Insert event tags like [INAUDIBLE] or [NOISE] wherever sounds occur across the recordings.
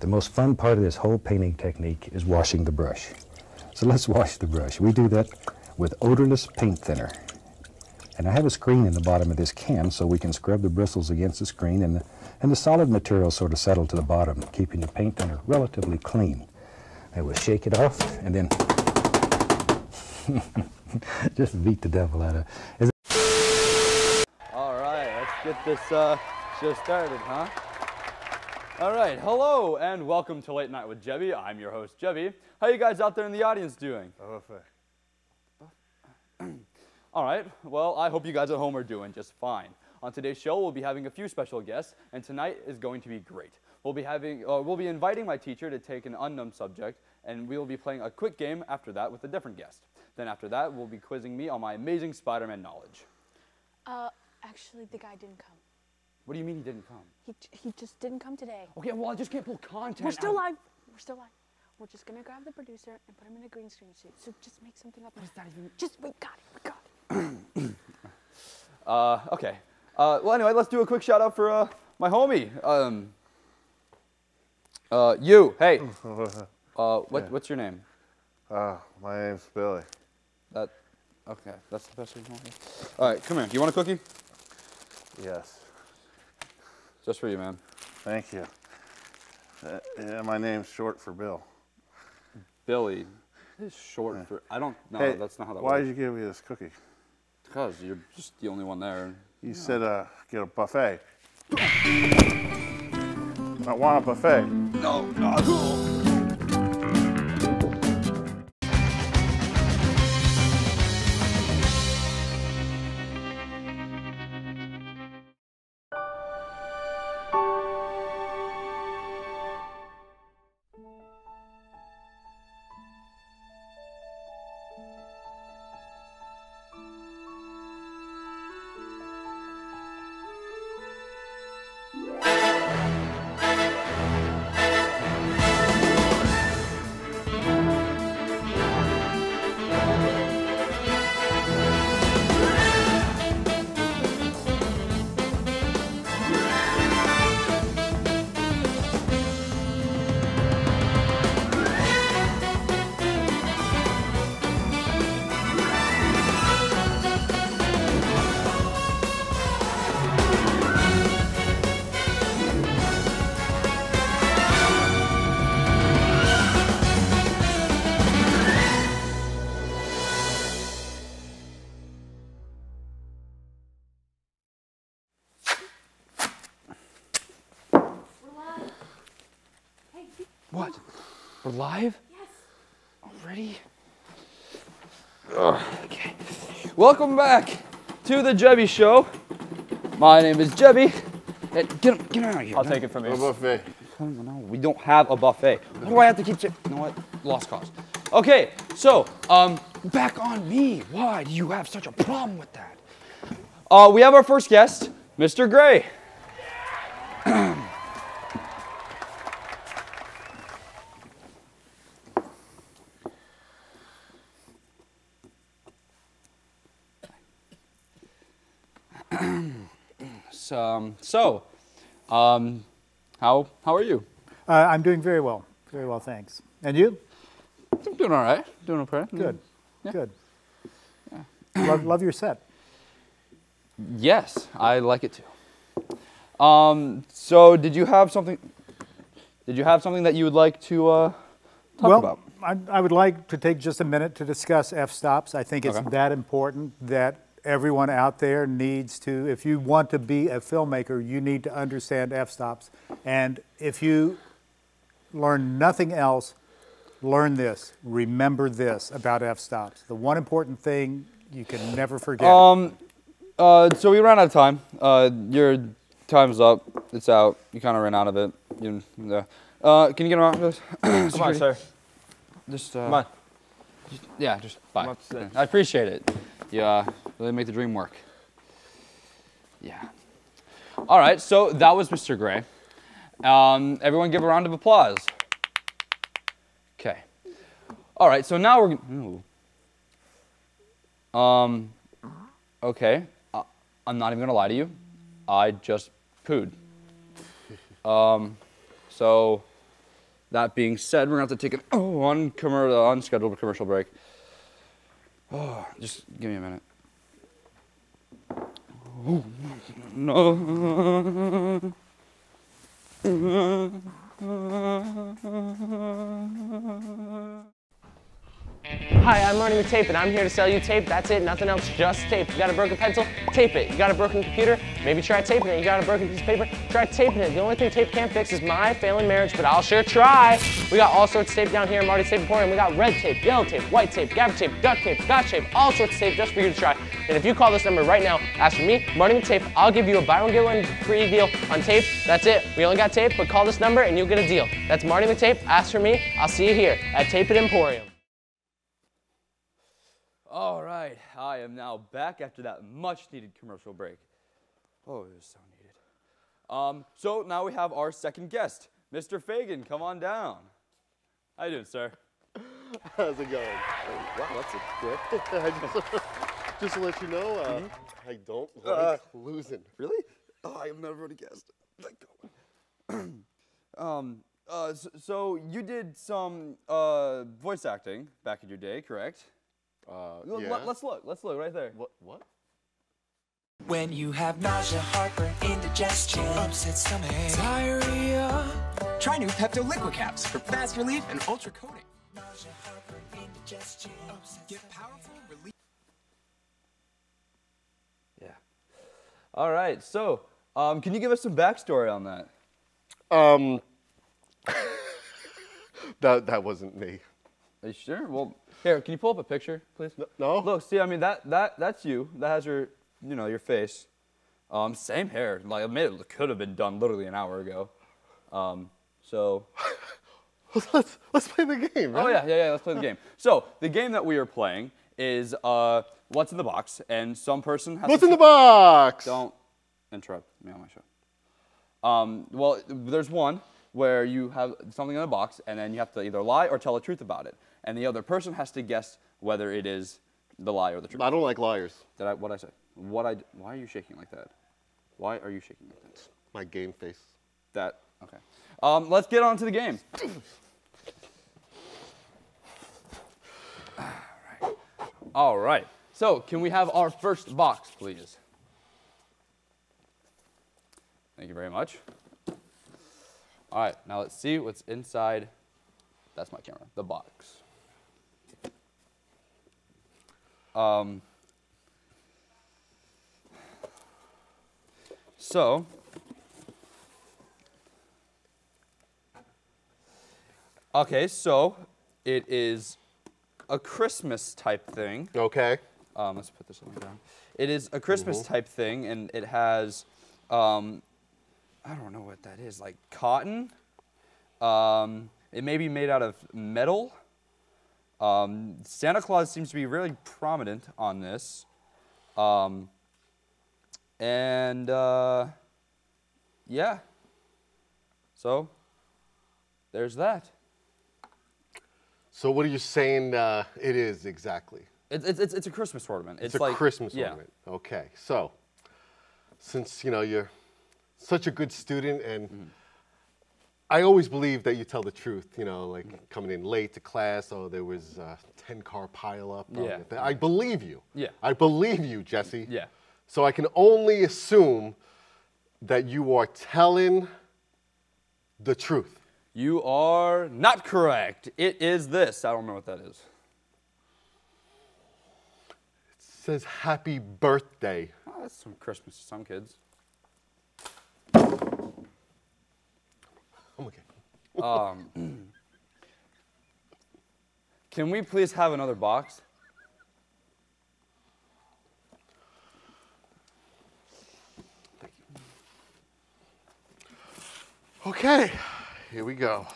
The most fun part of this whole painting technique is washing the brush. So let's [LAUGHS] wash the brush. We do that with odorless paint thinner. And I have a screen in the bottom of this can so we can scrub the bristles against the screen and the, and the solid material sort of settle to the bottom, keeping the paint thinner relatively clean. I will shake it off and then [LAUGHS] just beat the devil out of it. All right, let's get this uh, show started, huh? All right, hello and welcome to Late Night with Jebbie. I'm your host, Jebbie. How you guys out there in the audience doing? All right, well, I hope you guys at home are doing just fine. On today's show, we'll be having a few special guests, and tonight is going to be great. We'll be having, uh, we'll be inviting my teacher to take an unknown subject, and we'll be playing a quick game after that with a different guest. Then after that, we'll be quizzing me on my amazing Spider-Man knowledge. Uh, actually, the guy didn't come. What do you mean he didn't come? He, he just didn't come today. Okay, well, I just can't pull content. We're still out. live. We're still live. We're just gonna grab the producer and put him in a green screen suit. So just make something up. What is that even- Just we got it. We got it. [COUGHS] Uh, okay. Uh, well, anyway, let's do a quick shout out for uh, my homie. Um, uh, you. Hey. [LAUGHS] Uh, what, What's your name? Uh, my name's Billy. That. Okay, that's the best we can want. All right, come here. Do You want a cookie? Yes. Just for you, man. Thank you. Uh, yeah, my name's short for Bill. Billy. Is short for. I don't. No, hey, that's not how that why works. did you give me this cookie? Because you're just the only one there. You said uh, get a buffet. I want a buffet. No, no. Live? Yes. Already? Ugh, okay. Welcome back to the Jebbie Show. My name is Jebbie. Hey, get him, get him out of here. I'll man. take it from you. A buffet. Oh, no, we don't have a buffet. Why do I have to keep? You know what? Lost cause. Okay, so um, back on me. Why do you have such a problem with that? Uh, we have our first guest, Mr. Gray. Um, so um, how how are you? Uh, I'm doing very well. Very well, thanks. And you? I'm doing all right. Doing okay. Good. Yeah. Good. love, love your set. Yes, I like it too. Um, so did you have something? Did you have something that you would like to uh, talk well, about? I, I would like to take just a minute to discuss f-stops. I think it's Okay. that important that everyone out there needs to, if you want to be a filmmaker, you need to understand f-stops. And if you learn nothing else, learn this. Remember this about f-stops. The one important thing you can never forget. Um, uh, so we ran out of time. Uh, your time's up. It's out. You kind of ran out of it. You, uh, uh, can you get around this? Come [COUGHS] on, sir. Just uh, Come on. yeah, just bye. Come on, sit. I appreciate it. You uh, really make the dream work. Yeah. All right, so that was Mr. Gray. Um, everyone give a round of applause. Okay. All right, so now we're. Ooh. Um, okay. Uh, I'm not even gonna lie to you. I just pooed. Um, so that being said, we're gonna have to take an oh, uncommer- unscheduled commercial break. Oh, [SIGHS] just give me a minute. Oh, no. Hi, I'm Marty McTape, and I'm here to sell you tape. That's it, nothing else, just tape. You got a broken pencil? Tape it. You got a broken computer? Maybe try taping it. You got a broken piece of paper? Try taping it. The only thing tape can't fix is my failing marriage, but I'll sure try. We got all sorts of tape down here in Marty's Tape Emporium. We got red tape, yellow tape, white tape, gaffer tape, duct tape, scotch tape, all sorts of tape just for you to try. And if you call this number right now, ask for me, Marty McTape, I'll give you a buy one, get one free deal on tape. That's it. We only got tape, but call this number and you'll get a deal. That's Marty McTape. Ask for me. I'll see you here at Tape It Emporium. All right, I am now back after that much needed commercial break. Oh, it was so needed. Um, so now we have our second guest, Mr. Fagan. Come on down. How you doing, sir? [LAUGHS] How's it going? Wow, that's a gift. [LAUGHS] Just, [LAUGHS] just to let you know, uh, Mm-hmm. I don't like losing. Really? Oh, I have never would have guessed. Thank God. [CLEARS THROAT] um, uh, so, so you did some uh, voice acting back in your day, correct? Uh, L- yeah. Let, us look. Let's look right there. What? What? When you have nausea, heartburn, indigestion, upset stomach, diarrhea. Try new Pepto Liquid Caps for fast relief and ultra coating. Nausea, heartburn, indigestion, upset Get powerful relief. Yeah. All right. So, um, can you give us some backstory on that? Um, [LAUGHS] that that wasn't me. Are you sure? Well, here, can you pull up a picture, please? No. Look, see, I mean that that that's you. That has your, you know, your face. Um, same hair. Like, I admit it could have been done literally an hour ago. Um, so. [LAUGHS] let's let's play the game. Right? Oh yeah, yeah, yeah. Let's play the game. So the game that we are playing is uh, what's in the box, and some person has What's in the box? Don't interrupt me on my show. Um, well, there's one where you have something in a box, and then you have to either lie or tell the truth about it, and the other person has to guess whether it is the lie or the truth. I don't like liars. Did I? What I say? What I? Why are you shaking like that? Why are you shaking like that? My game face. That okay. Um, let's get on to the game. [LAUGHS] All right. All right. So, can we have our first box, please? Thank you very much. All right. Now let's see what's inside. That's my camera. The box. Um. So, Okay, so it is a Christmas type thing. Okay. Um, let's put this one down. It is a Christmas type thing, and it has, um, I don't know what that is, like cotton. Um, it may be made out of metal. Um, Santa Claus seems to be really prominent on this. Um, and uh, yeah. So there's that. So what are you saying uh, it is exactly? It's, it's, it's, it's a Christmas ornament. It's, It's, a like, Christmas yeah. ornament. Okay. So since you know you're such a good student and Mm-hmm. I always believe that you tell the truth, you know, like mm. coming in late to class, oh, there was a 10 car pileup. on oh, Yeah. I believe you. Yeah. I believe you, Jesse. Yeah. So I can only assume that you are telling the truth. You are not correct. It is this. I don't remember what that is. It says happy birthday. Oh, that's some Christmas to some kids. Oh, okay. Um, [CLEARS THROAT] can we please have another box? Okay, here we go.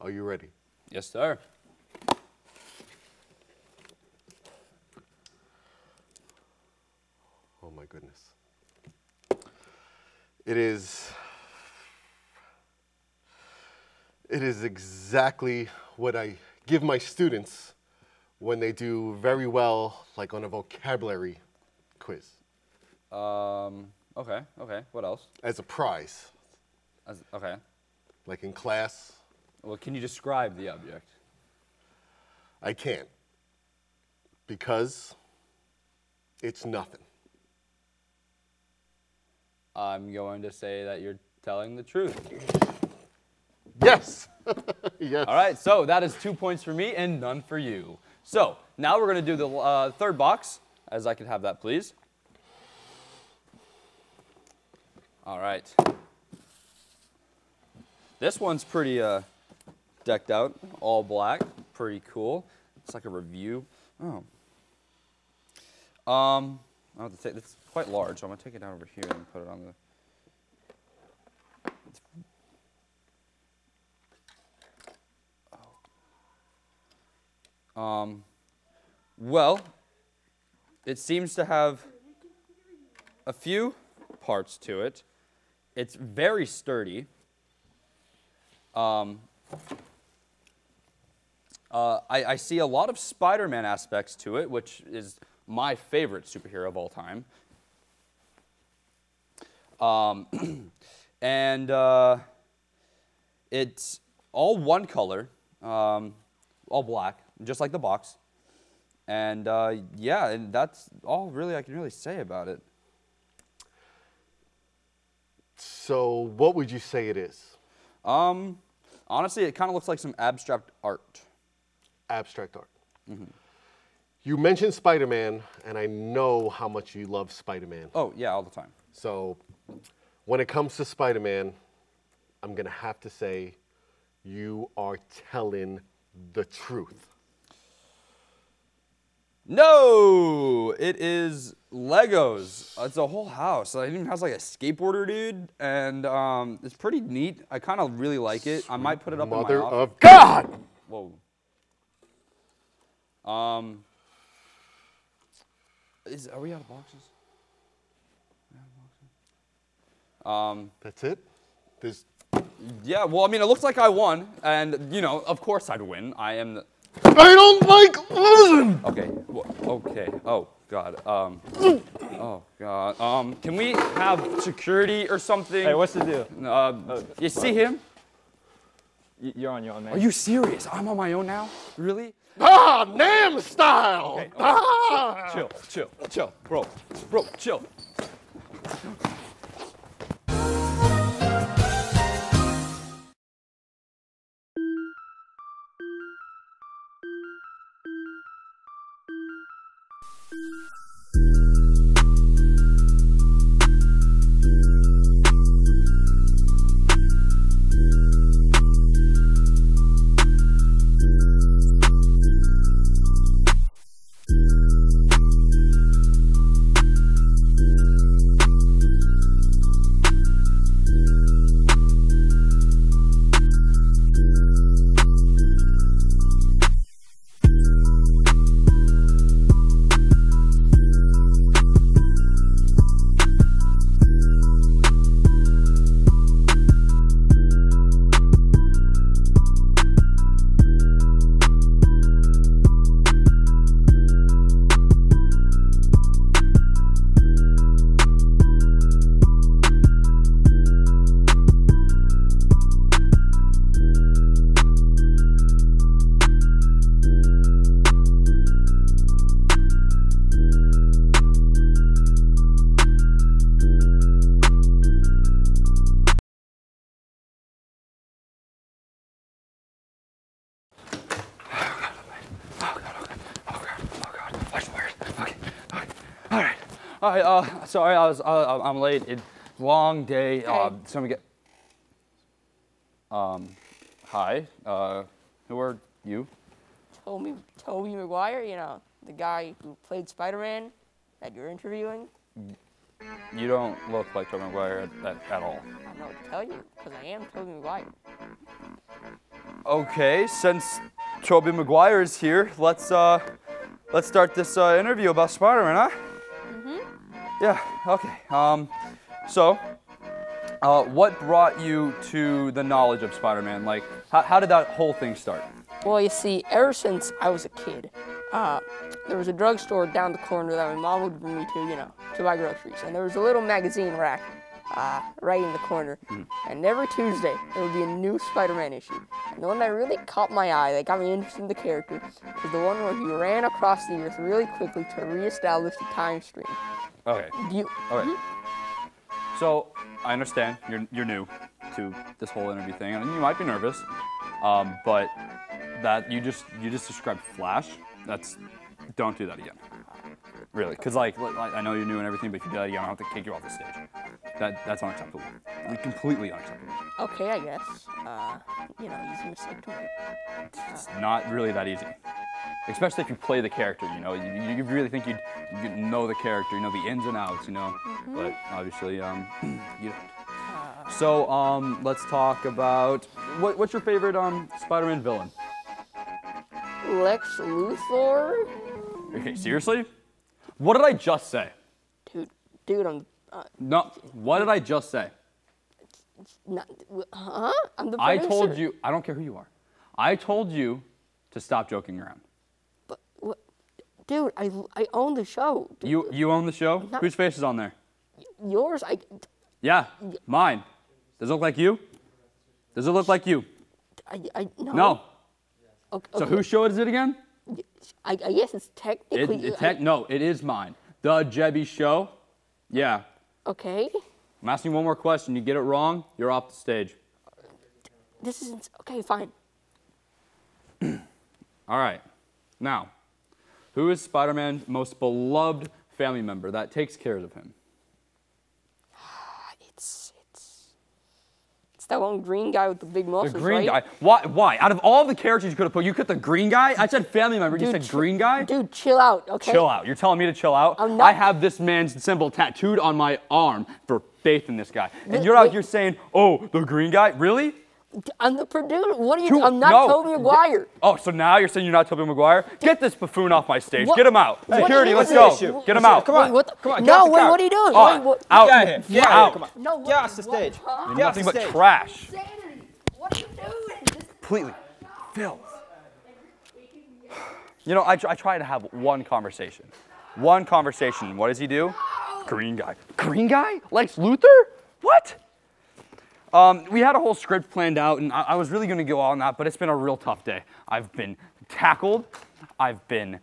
Are you ready? Yes, sir. Oh my goodness. It is it is exactly what I give my students when they do very well like on a vocabulary quiz Um, okay, okay. What else? as a prize. As, okay. like in class. Well, can you describe the object? I can't because it's nothing. I'm going to say that you're telling the truth. Yes. [LAUGHS] yes. All right, so that is two points for me and none for you. So now we're going to do the uh, third box, as I can have that, please. All right. This one's pretty uh, decked out, all black, pretty cool. It's like a review. Oh. Um, I have to take. It's quite large, I'm gonna take it down over here and put it on the. Um, well, it seems to have a few parts to it. It's very sturdy. Um, uh, I, I see a lot of Spider-Man aspects to it, which is my favorite superhero of all time. Um, [CLEARS THROAT] and uh, it's all one color, um, all black, just like the box. And uh, yeah, and that's all really I can really say about it. So, what would you say it is? Um, honestly, it kind of looks like some abstract art. Abstract art. You mentioned Spider Man, and I know how much you love Spider Man. Oh yeah, all the time. So, when it comes to Spider Man, I'm going to have to say you are telling the truth. No, it is Legos. It's a whole house. It even has like a skateboarder dude, and um, it's pretty neat. I kind of really like it. I might put it up Mother in my office. of God! Whoa. Um. Is are we out of boxes? We out of boxes? Um. That's it? There's Yeah. Well, I mean, it looks like I won, and you know, of course I'd win. I am the. I don't like losing! Okay. Okay. Oh God. Um. Oh God. Um. Can we have security or something? Hey, what's the deal? Uh, you see him? Y- You're on your own, man. Are you serious? I'm on my own now? Really? Ah, Nam style! Ah! Chill, chill, chill, bro, bro, chill. All right. Uh, sorry, I was. Uh, I'm late. It, long day. Uh, so let me get. Um, hi. Uh, who are you? Tobey, Tobey Maguire, you know, the guy who played Spider-Man that you're interviewing. You don't look like Tobey Maguire at, at, at all. I don't know what to tell you, because I am Tobey Maguire. Okay, since Tobey Maguire is here, let's uh, let's start this uh, interview about Spider-Man, huh? Yeah. Okay. Um, so, uh, what brought you to the knowledge of Spider-Man? Like, how, how did that whole thing start? Well, you see, ever since I was a kid, uh, there was a drugstore down the corner that my mom would bring me to, you know, to buy groceries. And there was a little magazine rack uh, right in the corner. And every Tuesday, there would be a new Spider-Man issue. And the one that really caught my eye, that got me interested in the character, was the one where he ran across the Earth really quickly to reestablish the time stream. Okay. You, Okay. So I understand you're you're new to this whole interview thing, and you might be nervous, um, but that you just you just described Flash. That's don't do that again. Really, because like, like I know you're new and everything, but if you do that again, I'll have to kick you off the stage. That that's unacceptable. Like, completely unacceptable. Okay, I guess. Uh, you know, easy mistake to make. It's not really that easy. Especially if you play the character, you know, you, you really think you'd, you know the character, you know the ins and outs, you know. But obviously, um, [CLEARS THROAT] you don't. So um, let's talk about what, what's your favorite um, Spider-Man villain? Lex Luthor? Okay, seriously? What did I just say? Dude, dude, I'm uh, No, what did I just say? not. Huh? I'm the I told you. I don't care who you are. I told you to stop joking around. Dude, I, I own the show. Dude, You you own the show. Not- Whose face is on there? yours, I, Yeah, mine. Does it look like you? Does it look like you? I, I no. No. Okay, So okay. whose show is it again? I, I guess it's It, technically. it tech, no, it is mine. The Jebbie Show. Yeah. okay. I'm asking you one more question. You get it wrong, you're off the stage. This isn't okay. Fine. [CLEARS THROAT] All right. Now, who is Spider-Man's most beloved family member that takes care of him? [SIGHS] It's it's it's that one green guy with the big The muscles, green right? guy. Why? Why? Out of all the characters you could have put, you put the green guy. I said family member. You said green guy. Dude, chill out, okay? Chill out. You're telling me to chill out? I'm not- I have this man's symbol tattooed on my arm for faith in this guy. And Wait, you're out here saying, oh, the green guy? Really? I'm the producer. What are you? Two- I'm not no. Tobey Maguire. Oh, so now you're saying you're not Tobey Maguire? Get this buffoon off my stage. What- Get him out. what Security, let's go. Issue? Get him out. Come on. Wait, what the- Come on, no, wait, couch. what are you doing? Oh, Wait, what? out. Get out of here. Get out Out. Come on. No, what- Get off the what- stage. huh? Get off Nothing the but trash. Insanity. What are you doing? Completely. Filth. You know, I, I try to have one conversation. One conversation. What does he do? Green guy. Green guy? Lex Luthor? What? Um, we had a whole script planned out, and I, I was really going to go on that, but it's been a real tough day. I've been tackled. I've been.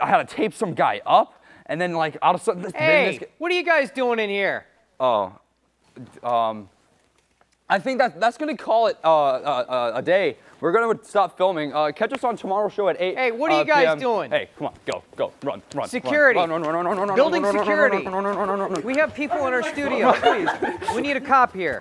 I had to tape some guy up, and then like out of sudden. Hey, this- what are you guys doing in here? Oh, um, I think that that's gonna call it uh, uh, uh, a day. We're gonna stop filming. Uh, catch us on tomorrow's show at eight. Hey, what are you uh, guys PM. doing? Hey, come on, go, go, run, run. Security. Run, run, run, run, run, run, run, Building run, run, run, security. run, run, run, run, run, run, run. We have people in our studio. Please, we need a cop here.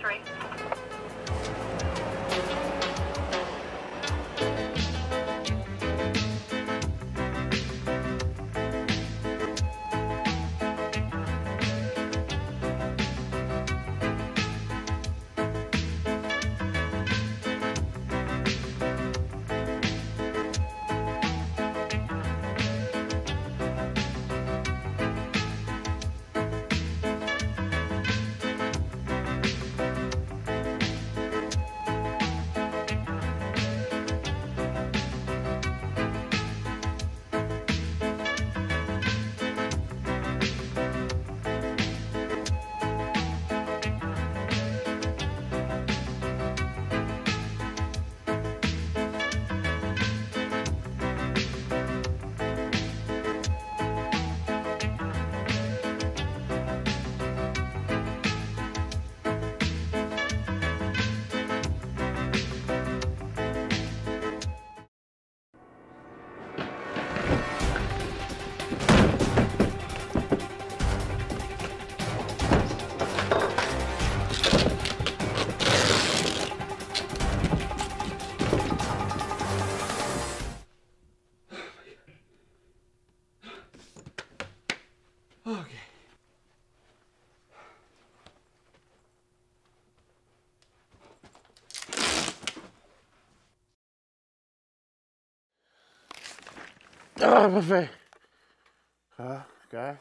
Senate Code 3. Ah. Huh, guy?